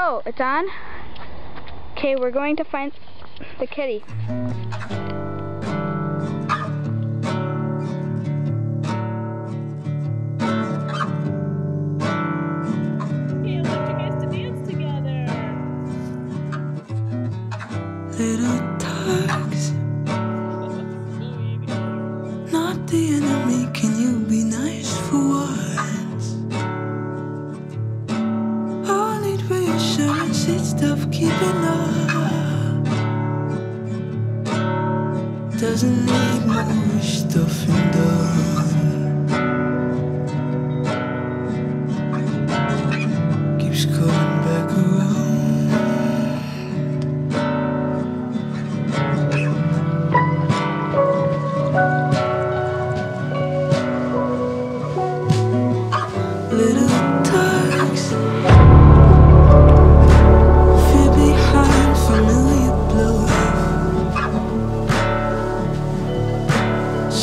Oh, it's on? Okay, we're going to find the kitty. Okay, I'd tough keeping up. Doesn't need more stuff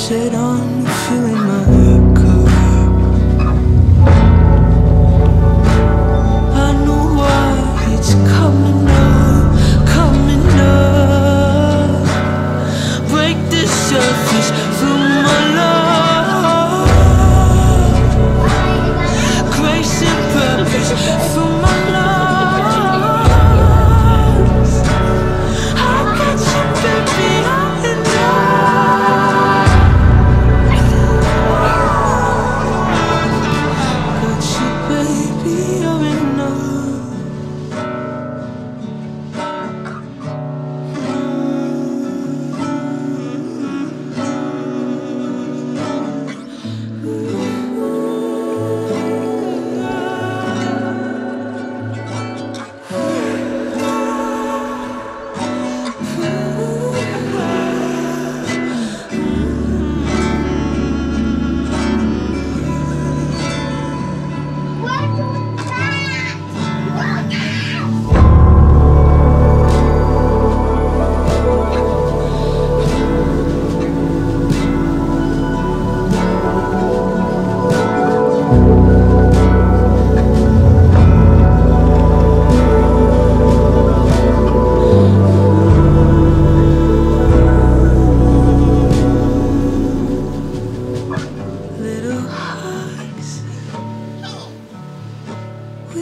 Set on filling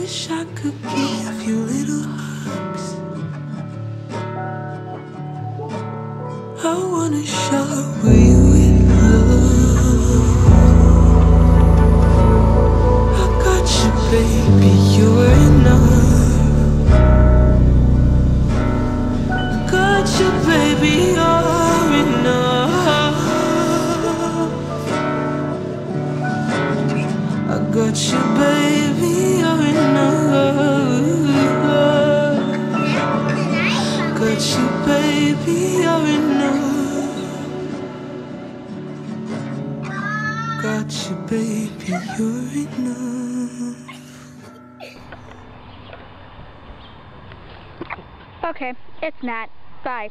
Wish I could give you little hugs. I wanna shower you with love. I got you, baby, you're enough. I got you, baby, you're enough. I got you, baby, Got you, baby, enough. Got baby, you're. Okay, it's not. Bye.